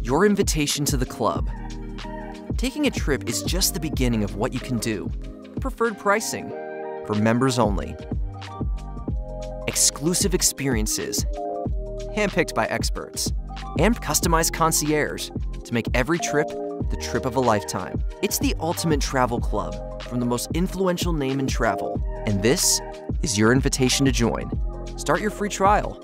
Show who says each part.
Speaker 1: your invitation to the club. Taking a trip is just the beginning of what you can do. Preferred pricing for members only. Exclusive experiences, handpicked by experts, and customized concierge to make every trip the trip of a lifetime. It's the ultimate travel club from the most influential name in travel, and this is your invitation to join. Start your free trial